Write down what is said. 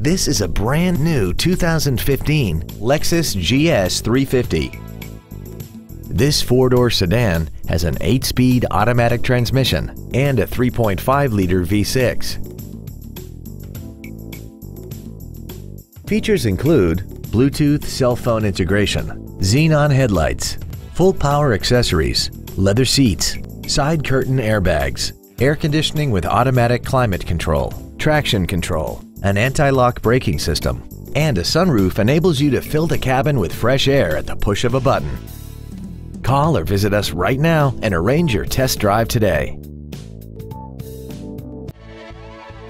This is a brand new 2015 Lexus GS 350. This four-door sedan has an 8-speed automatic transmission and a 3.5-liter V6. Features include Bluetooth cell phone integration, xenon headlights, full power accessories, leather seats, side curtain airbags, air conditioning with automatic climate control, traction control, an anti-lock braking system, and a sunroof enables you to fill the cabin with fresh air at the push of a button. Call or visit us right now and arrange your test drive today.